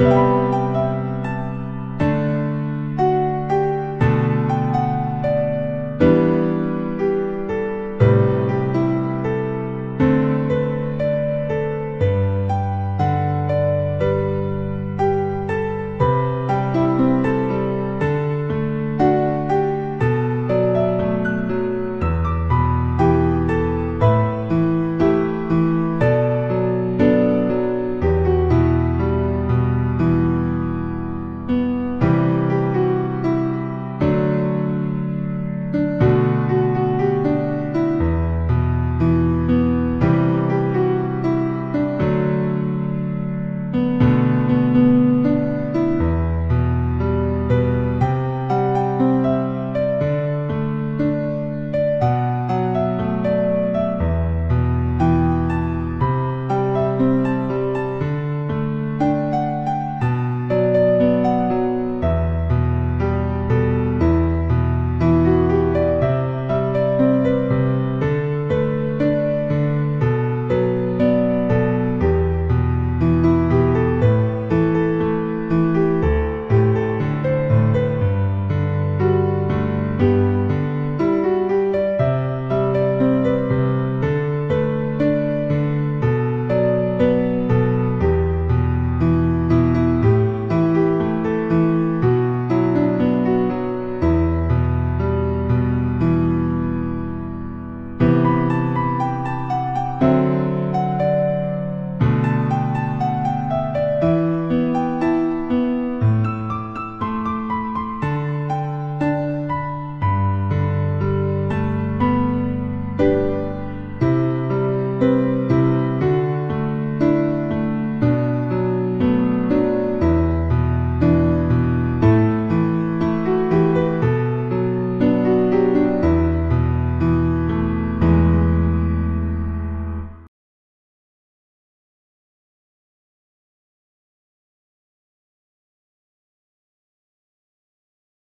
you